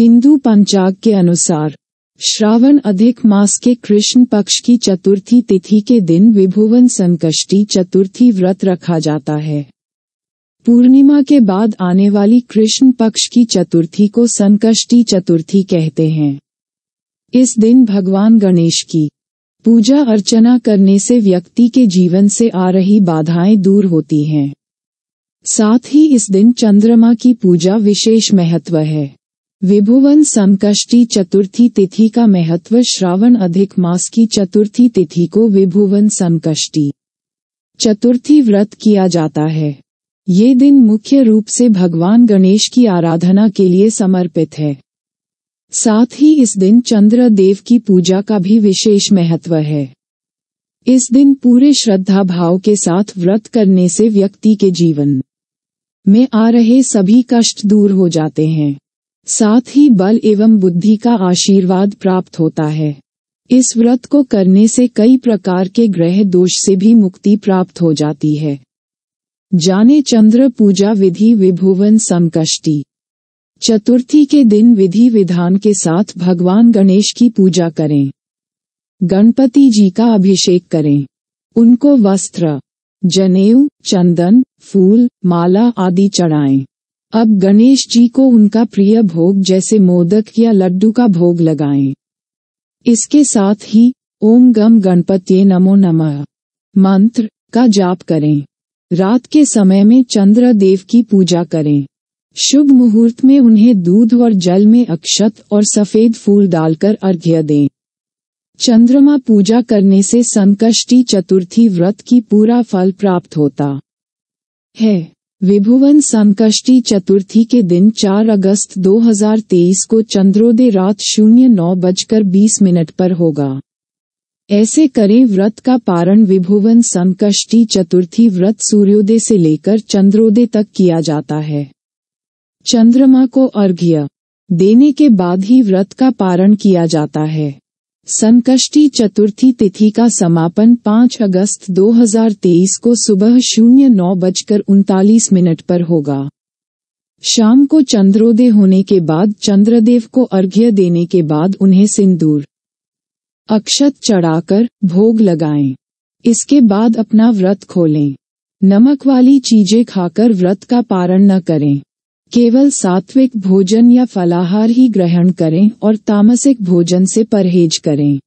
हिंदू पंचाग के अनुसार, श्रावण अधिक मास के कृष्ण पक्ष की चतुर्थी तिथि के दिन विभुवन संकष्टी चतुर्थी व्रत रखा जाता है। पूर्णिमा के बाद आने वाली कृष्ण पक्ष की चतुर्थी को संकष्टी चतुर्थी कहते हैं। इस दिन भगवान गणेश की पूजा अर्चना करने से व्यक्ति के जीवन से आ रही बाधाएँ दूर होती हैं। साथ ही इस दिन चंद्रमा की पूजा विशेष महत्व है। विभुवन संकष्टी चतुर्थी तिथि का महत्व श्रावण अधिक मास की चतुर्थी तिथि को विभुवन संकष्टी चतुर्थी व्रत किया जाता है। ये दिन मुख्य रूप से भगवान गणेश की आराधना के लिए समर्पित है। साथ ही इस दिन चंद्र देव की पूजा का भी विशेष महत्व है। इस दिन पूरे श्रद्धा भाव के साथ व्रत करने से व्यक्ति के जीवन में आ रहे सभी कष्ट दूर हो जाते हैं। साथ ही बल एवं बुद्धि का आशीर्वाद प्राप्त होता है। इस व्रत को करने से कई प्रकार के ग्रह दोष से भी मुक्ति प्राप्त हो जाती है। जाने चंद्र पूजा विधि विभुवन संकष्टी। चतुर्थी के दिन विधि विधान के साथ भगवान गणेश की पूजा करें। गणपति जी का अभिषेक करें। उनको वस्त्र, जनेऊ, चंदन, फूल, माला आदि चढ़ाएँ। अब गणेश जी को उनका प्रिय भोग जैसे मोदक या लड्डू का भोग लगाएँ। इसके साथ ही, ओम गम गणपति नमो नमः, मंत्र का जाप करें। रात के समय में चंद्र देव की पूजा करें। शुभ मुहूर्त में उन्हें दूध और जल में अक्षत और सफ़ेद फूल डालकर अर्घ्य दें। चंद्रमा पूजा करने से संकष्टी चतुर्थी व्रत की पूरा फल प्राप्त होता है। विभुवन संकष्टी चतुर्थी के दिन 4 अगस्त 2023 को चंद्रोदय रात शून्य नौ बजकर बीस मिनट पर होगा। ऐसे करें व्रत का पारण विभुवन संकष्टी चतुर्थी व्रत सूर्योदय से लेकर चंद्रोदय तक किया जाता है। चंद्रमा को अर्घ्य देने के बाद ही व्रत का पारण किया जाता है। संकष्टी चतुर्थी तिथि का समापन 5 अगस्त 2023 को सुबह शून्य नौ बजकर उनतालीस मिनट पर होगा। शाम को चंद्रोदय होने के बाद चंद्रदेव को अर्घ्य देने के बाद उन्हें सिंदूर, अक्षत चढ़ाकर भोग लगाएँ। इसके बाद अपना व्रत खोलें। नमक वाली चीज़ें खाकर व्रत का पारण न करें। केवल सात्विक भोजन या फलाहार ही ग्रहण करें और तामसिक भोजन से परहेज करें।